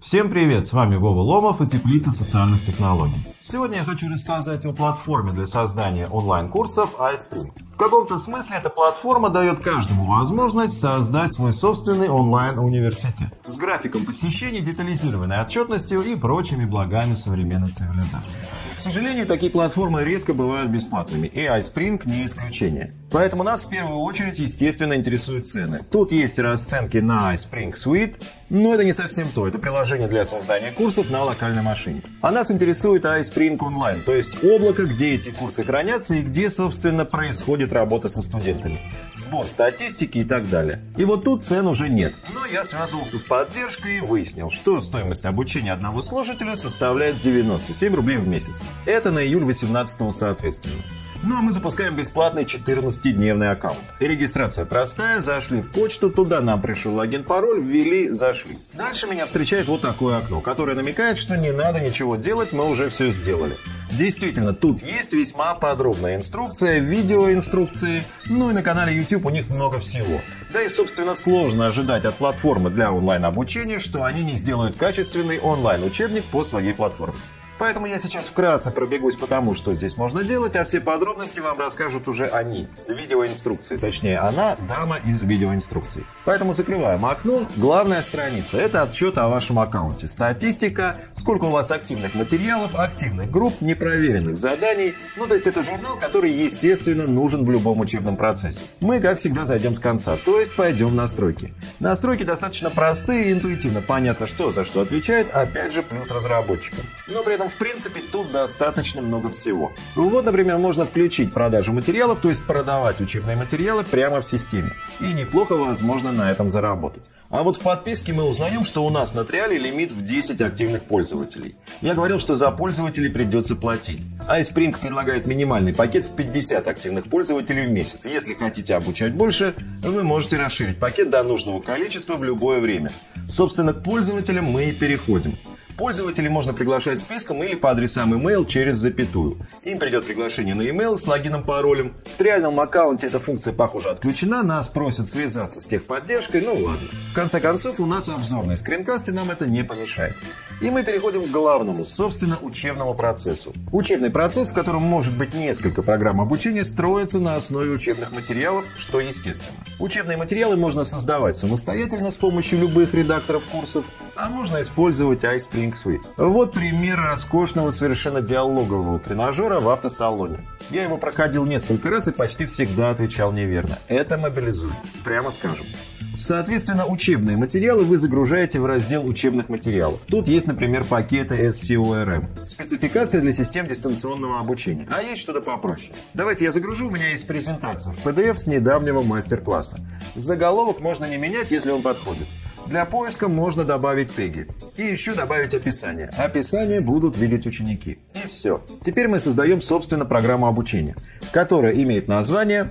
Всем привет, с вами Вова Ломов и Теплица социальных технологий. Сегодня я хочу рассказать о платформе для создания онлайн-курсов iSpring. Каком-то смысле эта платформа дает каждому возможность создать свой собственный онлайн-университет с графиком посещений, детализированной отчетностью и прочими благами современной цивилизации. К сожалению, такие платформы редко бывают бесплатными, и iSpring не исключение. Поэтому нас в первую очередь, естественно, интересуют цены. Тут есть расценки на iSpring Suite, но это не совсем то. Это приложение для создания курсов на локальной машине. А нас интересует iSpring Online, то есть облако, где эти курсы хранятся и где, собственно, происходит работа со студентами. Сбор статистики и так далее. И вот тут цен уже нет. Но я связывался с поддержкой и выяснил, что стоимость обучения одного слушателя составляет 97 рублей в месяц. Это на июль 18 соответственно. Ну а мы запускаем бесплатный 14-дневный аккаунт. Регистрация простая, зашли в почту, туда нам пришел логин-пароль, ввели, зашли. Дальше меня встречает вот такое окно, которое намекает, что не надо ничего делать, мы уже все сделали. Действительно, тут есть весьма подробная инструкция, видеоинструкции, ну и на канале YouTube у них много всего. Да и, собственно, сложно ожидать от платформы для онлайн-обучения, что они не сделают качественный онлайн-учебник по своей платформе. Поэтому я сейчас вкратце пробегусь по тому, что здесь можно делать, а все подробности вам расскажут уже они. Видеоинструкции. Точнее, она дама из видеоинструкций. Поэтому закрываем окно. Главная страница – это отчет о вашем аккаунте. Статистика, сколько у вас активных материалов, активных групп, непроверенных заданий. Ну, то есть это журнал, который, естественно, нужен в любом учебном процессе. Мы, как всегда, зайдем с конца, то есть пойдем в настройки. Настройки достаточно простые и интуитивно понятно, что за что отвечает, опять же, плюс разработчикам. Но при этом в принципе, тут достаточно много всего. Вот, например, можно включить продажу материалов, то есть продавать учебные материалы прямо в системе. И неплохо, возможно, на этом заработать. А вот в подписке мы узнаем, что у нас на триале лимит в 10 активных пользователей. Я говорил, что за пользователей придется платить. iSpring предлагает минимальный пакет в 50 активных пользователей в месяц. Если хотите обучать больше, вы можете расширить пакет до нужного количества в любое время. Собственно, к пользователям мы и переходим. Пользователей можно приглашать списком или по адресам email через запятую. Им придет приглашение на email с логином, паролем. В реальном аккаунте эта функция, похоже, отключена. Нас просят связаться с техподдержкой. Ну ладно. В конце концов, у нас обзорный скринкаст, и нам это не помешает. И мы переходим к главному, собственно, учебному процессу. Учебный процесс, в котором может быть несколько программ обучения, строится на основе учебных материалов, что естественно. Учебные материалы можно создавать самостоятельно с помощью любых редакторов курсов, а можно использовать iSpring Think Suite. Вот пример роскошного совершенно диалогового тренажера в автосалоне. Я его проходил несколько раз и почти всегда отвечал неверно. Это мобилизует, прямо скажем. Соответственно, учебные материалы вы загружаете в раздел учебных материалов. Тут есть, например, пакеты SCORM. Спецификация для систем дистанционного обучения. А есть что-то попроще. Давайте я загружу, у меня есть презентация в PDF с недавнего мастер-класса. Заголовок можно не менять, если он подходит. Для поиска можно добавить теги. И еще добавить описание. Описание будут видеть ученики. И все. Теперь мы создаем, собственно, программу обучения, которая имеет название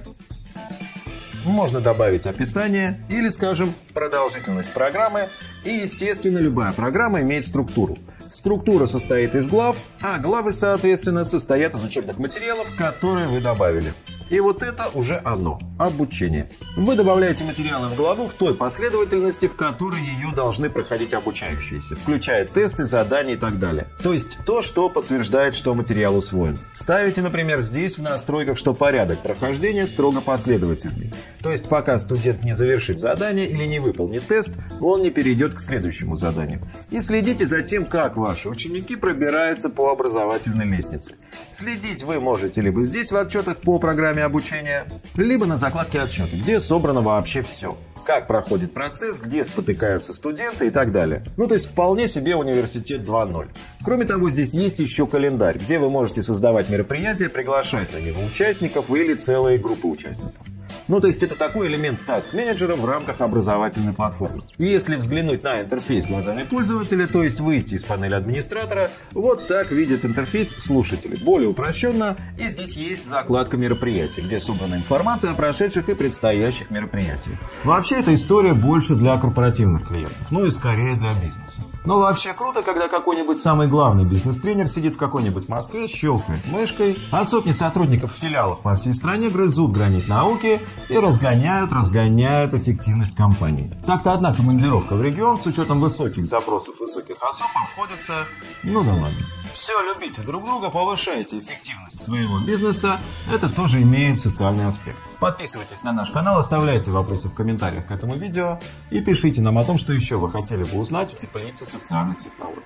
можно добавить описание или, скажем, продолжительность программы. И, естественно, любая программа имеет структуру. Структура состоит из глав, а главы, соответственно, состоят из учебных материалов, которые вы добавили. И вот это уже оно – обучение. Вы добавляете материалы в главу в той последовательности, в которой ее должны проходить обучающиеся, включая тесты, задания и так далее. То есть то, что подтверждает, что материал усвоен. Ставите, например, здесь в настройках, что порядок прохождения строго последовательный. То есть пока студент не завершит задание или не выполнит тест, он не перейдет к следующему заданию. И следите за тем, как ваши ученики пробираются по образовательной лестнице. Следить вы можете либо здесь в отчетах по программе программе обучения, либо на закладке отчета, где собрано вообще все. Как проходит процесс, где спотыкаются студенты и так далее. Ну, то есть вполне себе университет 2.0. Кроме того, здесь есть еще календарь, где вы можете создавать мероприятия, приглашать на него участников или целые группы участников. Ну, то есть это такой элемент Task менеджера в рамках образовательной платформы. Если взглянуть на интерфейс глазами пользователя, то есть выйти из панели администратора, вот так видит интерфейс слушатели. Более упрощенно, и здесь есть закладка мероприятий, где собрана информация о прошедших и предстоящих мероприятиях. Вообще, эта история больше для корпоративных клиентов, ну и скорее для бизнеса. Но вообще круто, когда какой-нибудь самый главный бизнес-тренер сидит в какой-нибудь Москве, щелкает мышкой, а сотни сотрудников филиалов по всей стране грызут гранит науки и разгоняют, разгоняют эффективность компании. Так-то одна командировка в регион с учетом высоких запросов высоких особ обходится, ну да ладно. Все, любите друг друга, повышайте эффективность своего бизнеса, это тоже имеет социальный аспект. Подписывайтесь на наш канал, оставляйте вопросы в комментариях к этому видео и пишите нам о том, что еще вы хотели бы узнать у теплицы социальных технологий.